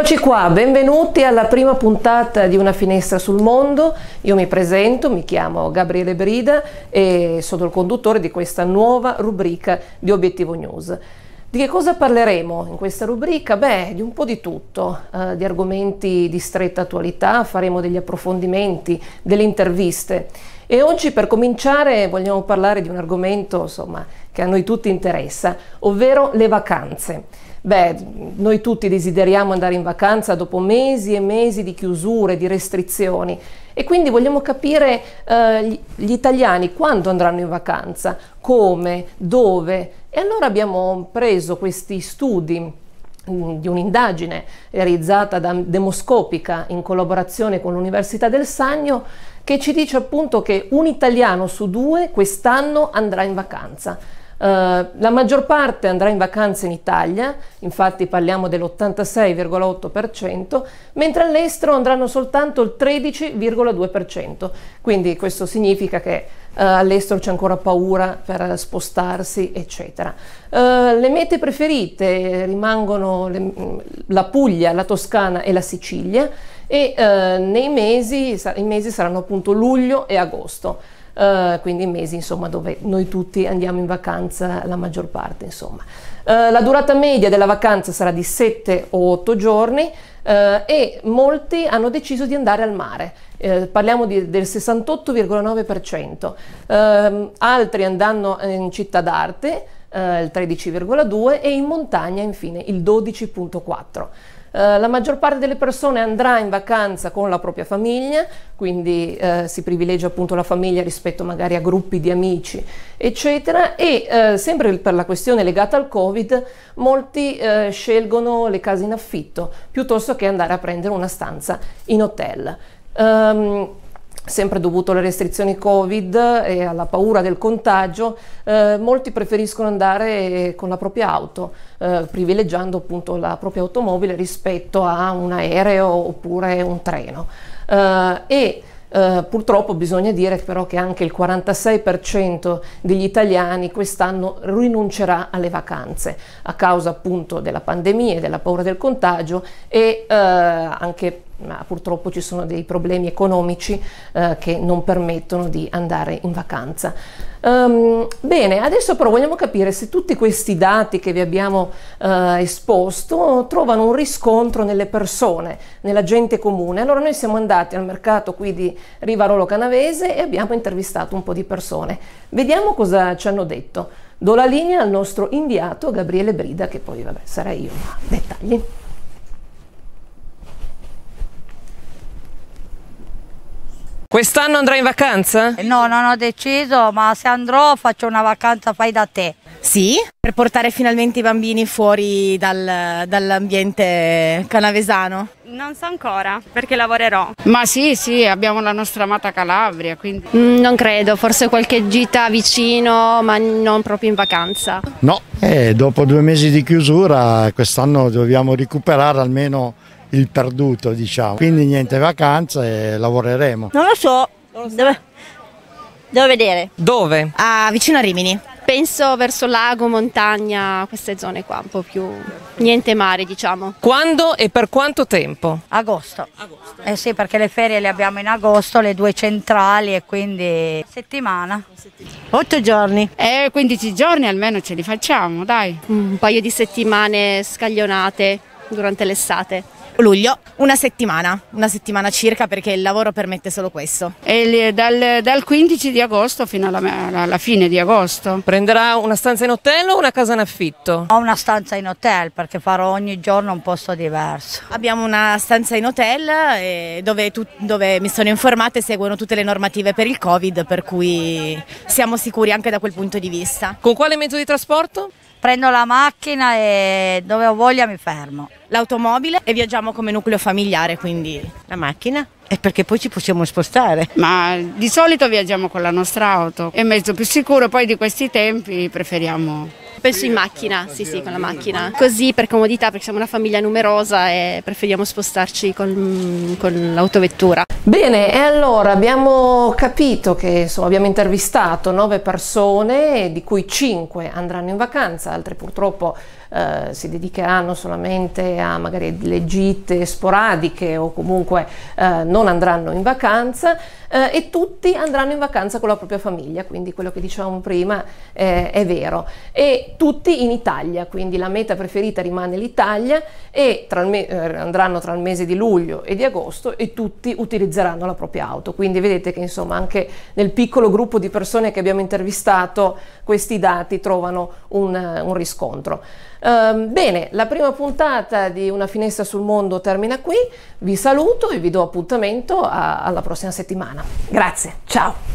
Eccoci qua, benvenuti alla prima puntata di Una finestra sul mondo. Io mi presento, mi chiamo Gabriele Brida e sono il conduttore di questa nuova rubrica di Obiettivo News. Di che cosa parleremo in questa rubrica? Beh, di un po' di tutto, eh, di argomenti di stretta attualità, faremo degli approfondimenti, delle interviste. E oggi per cominciare vogliamo parlare di un argomento insomma, che a noi tutti interessa, ovvero le vacanze. Beh, noi tutti desideriamo andare in vacanza dopo mesi e mesi di chiusure, di restrizioni e quindi vogliamo capire eh, gli, italiani quando andranno in vacanza, come, dove. E allora abbiamo preso questi studi mm, di un'indagine realizzata da Demoscopica in collaborazione con l'Università del Sagno che ci dice appunto che un italiano su due quest'anno andrà in vacanza. Uh, la maggior parte andrà in vacanza in Italia, infatti parliamo dell'86,8%, mentre all'estero andranno soltanto il 13,2%. Quindi questo significa che uh, all'estero c'è ancora paura per spostarsi, eccetera. Uh, le mete preferite rimangono le, la Puglia, la Toscana e la Sicilia e nei mesi, i mesi saranno appunto luglio e agosto. Uh, quindi mesi insomma, dove noi tutti andiamo in vacanza la maggior parte. Uh, la durata media della vacanza sarà di 7 o 8 giorni uh, e molti hanno deciso di andare al mare. parliamo di, del 68,9%, ehm, altri andranno in città d'arte, il 13,2% e in montagna infine il 12,4%. Eh, la maggior parte delle persone andrà in vacanza con la propria famiglia, quindi uh, si privilegia appunto la famiglia rispetto magari a gruppi di amici, eccetera, e uh, sempre per la questione legata al Covid, molti scelgono le case in affitto piuttosto che andare a prendere una stanza in hotel. Um, sempre dovuto alle restrizioni Covid e alla paura del contagio, eh, molti preferiscono andare con la propria auto, eh, privilegiando appunto la propria automobile rispetto a un aereo oppure un treno. Eh, e Uh, purtroppo bisogna dire però che anche il 46% degli italiani quest'anno rinuncerà alle vacanze a causa appunto della pandemia e della paura del contagio e uh, anche ma purtroppo ci sono dei problemi economici uh, che non permettono di andare in vacanza. Um, bene, adesso però vogliamo capire se tutti questi dati che vi abbiamo uh, esposto trovano un riscontro nelle persone, nella gente comune. Allora noi siamo andati al mercato qui di Rivarolo Canavese e abbiamo intervistato un po' di persone. Vediamo cosa ci hanno detto. Do la linea al nostro inviato Gabriele Brida, che poi vabbè, sarà io, ma dettagli. Quest'anno andrai in vacanza? No, non ho deciso, ma se andrò faccio una vacanza fai da te. Sì, per portare finalmente i bambini fuori dal, dall'ambiente canavesano? Non so ancora, perché lavorerò. Ma sì, sì, abbiamo la nostra amata Calabria, quindi... Mm, non credo, forse qualche gita vicino, ma non proprio in vacanza. No, eh, dopo due mesi di chiusura quest'anno dobbiamo recuperare almeno il perduto, diciamo. Quindi niente vacanze e lavoreremo. Non lo so, non lo so. Devo, devo vedere. Dove? Ah, vicino a Rimini. Penso verso lago, montagna, queste zone qua, un po' più niente mare, diciamo. Quando e per quanto tempo? Agosto. agosto. Eh sì, perché le ferie le abbiamo in agosto, le due centrali e quindi settimana. Otto giorni. Eh, 15 giorni almeno ce li facciamo, dai. Un paio di settimane scaglionate durante l'estate luglio, una settimana, una settimana circa perché il lavoro permette solo questo. E dal, dal 15 di agosto fino alla, alla, fine di agosto. Prenderà una stanza in hotel o una casa in affitto? Ho una stanza in hotel perché farò ogni giorno un posto diverso. Abbiamo una stanza in hotel eh, dove, tu, dove mi sono informata e seguono tutte le normative per il Covid per cui siamo sicuri anche da quel punto di vista. Con quale mezzo di trasporto? Prendo la macchina e dove ho voglia mi fermo. L'automobile e viaggiamo come nucleo familiare, quindi la macchina è perché poi ci possiamo spostare. Ma di solito viaggiamo con la nostra auto, è mezzo più sicuro, poi di questi tempi preferiamo Penso in macchina, sì sì, con la macchina. Così per comodità, perché siamo una famiglia numerosa e preferiamo spostarci con, con l'autovettura. Bene, e allora abbiamo capito che insomma, abbiamo intervistato nove persone, di cui cinque andranno in vacanza, altre purtroppo eh, si dedicheranno solamente a magari delle gite sporadiche o comunque eh, non andranno in vacanza eh, e tutti andranno in vacanza con la propria famiglia, quindi quello che dicevamo prima eh, è vero. E tutti in Italia, quindi la meta preferita rimane l'Italia e tra eh, andranno tra il mese di luglio e di agosto e tutti utilizzeranno la propria auto. Quindi vedete che insomma anche nel piccolo gruppo di persone che abbiamo intervistato questi dati trovano un, un riscontro. Uh, bene, la prima puntata di Una finestra sul mondo termina qui, vi saluto e vi do appuntamento a, alla prossima settimana. Grazie, ciao!